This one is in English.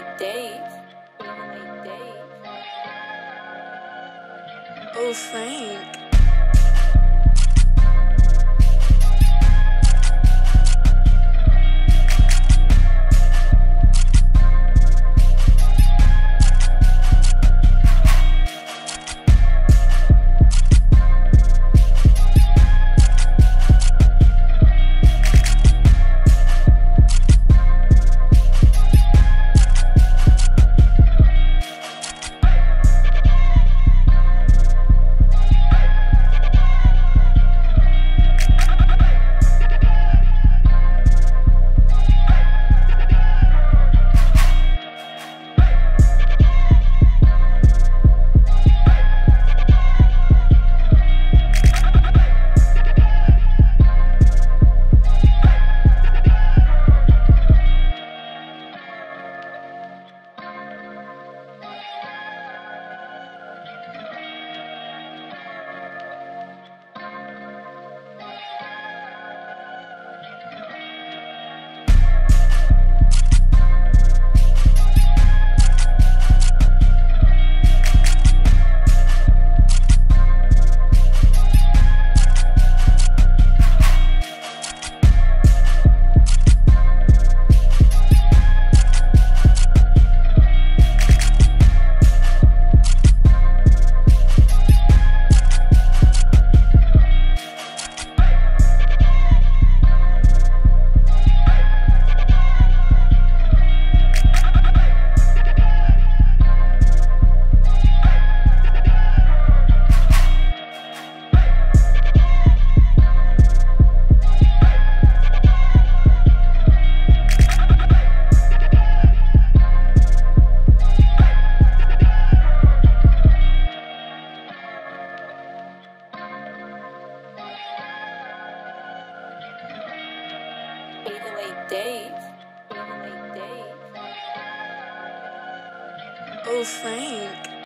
808 days. 808 days. Oh, Frank. Eight oh eight days. 808 days. Oh, Frank.